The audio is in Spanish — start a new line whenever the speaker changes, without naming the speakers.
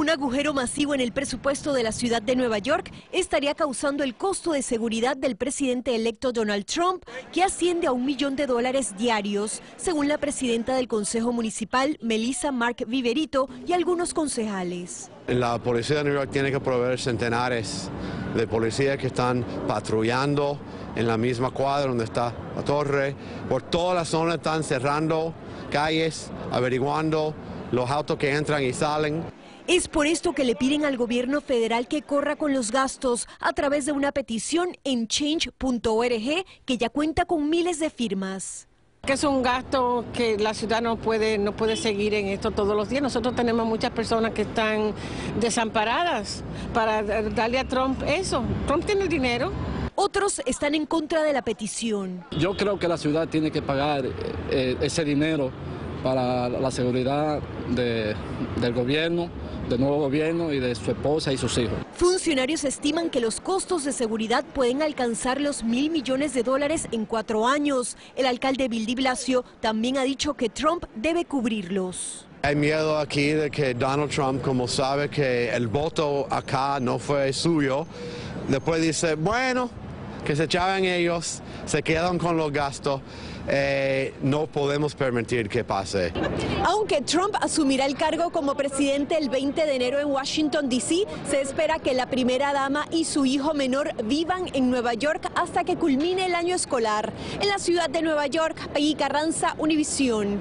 Un agujero masivo en el presupuesto de la ciudad de Nueva York estaría causando el costo de seguridad del presidente electo Donald Trump, que asciende a un millón de dólares diarios, según la presidenta del Consejo Municipal, Melissa Mark Viverito, y algunos concejales.
La policía de Nueva York tiene que proveer centenares de policías que están patrullando en la misma cuadra donde está la torre. Por toda la zona están cerrando calles, averiguando los autos que entran y salen.
Es por esto que le piden al gobierno federal que corra con los gastos a través de una petición en change.org que ya cuenta con miles de firmas.
Que es un gasto que la ciudad no puede, no puede seguir en esto todos los días. Nosotros tenemos muchas personas que están desamparadas para darle a Trump eso. Trump tiene el dinero.
Otros están en contra de la petición.
Yo creo que la ciudad tiene que pagar eh, ese dinero para la seguridad del gobierno, del nuevo gobierno y de su esposa y sus hijos.
Funcionarios estiman que los costos de seguridad pueden alcanzar los mil millones de dólares en cuatro años. El alcalde Bill de Blasio también ha dicho que Trump debe cubrirlos.
Hay miedo aquí de que Donald Trump, como sabe que el voto acá no fue suyo, después dice, bueno, que se echaban ellos, se quedan con los gastos. Eh, no podemos permitir que pase.
Aunque Trump asumirá el cargo como presidente el 20 de enero en Washington, D.C., se espera que la primera dama y su hijo menor vivan en Nueva York hasta que culmine el año escolar. En la ciudad de Nueva York, Peggy Carranza, Univisión.